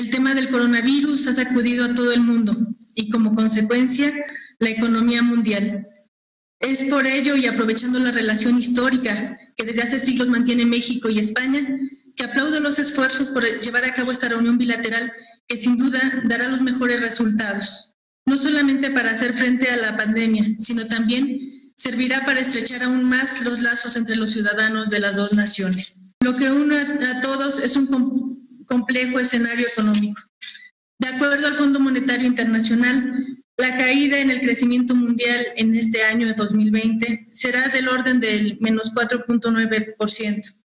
El tema del coronavirus ha sacudido a todo el mundo y como consecuencia la economía mundial. Es por ello y aprovechando la relación histórica que desde hace siglos mantiene México y España, que aplaudo los esfuerzos por llevar a cabo esta reunión bilateral que sin duda dará los mejores resultados, no solamente para hacer frente a la pandemia, sino también servirá para estrechar aún más los lazos entre los ciudadanos de las dos naciones. Lo que une a todos es un complejo escenario económico. De acuerdo al Fondo Monetario Internacional, la caída en el crecimiento mundial en este año de 2020 será del orden del menos 4.9%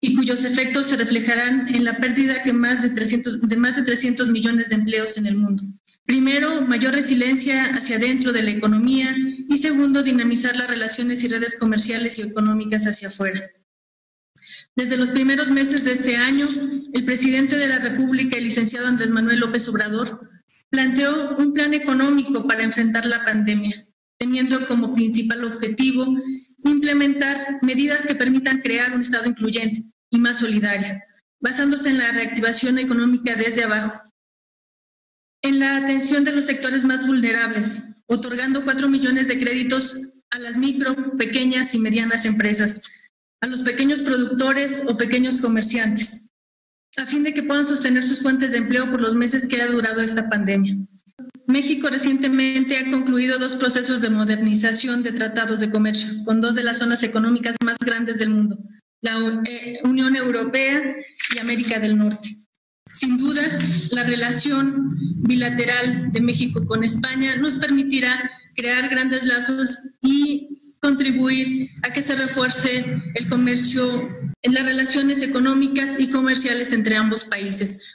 y cuyos efectos se reflejarán en la pérdida de más de 300 millones de empleos en el mundo. Primero, mayor resiliencia hacia dentro de la economía y segundo, dinamizar las relaciones y redes comerciales y económicas hacia afuera. Desde los primeros meses de este año, el presidente de la República, el licenciado Andrés Manuel López Obrador, planteó un plan económico para enfrentar la pandemia, teniendo como principal objetivo implementar medidas que permitan crear un Estado incluyente y más solidario, basándose en la reactivación económica desde abajo, en la atención de los sectores más vulnerables, otorgando 4 millones de créditos a las micro, pequeñas y medianas empresas, a los pequeños productores o pequeños comerciantes, a fin de que puedan sostener sus fuentes de empleo por los meses que ha durado esta pandemia. México recientemente ha concluido dos procesos de modernización de tratados de comercio con dos de las zonas económicas más grandes del mundo, la eh, Unión Europea y América del Norte. Sin duda, la relación bilateral de México con España nos permitirá crear grandes lazos y contribuir a que se refuerce el comercio en las relaciones económicas y comerciales entre ambos países.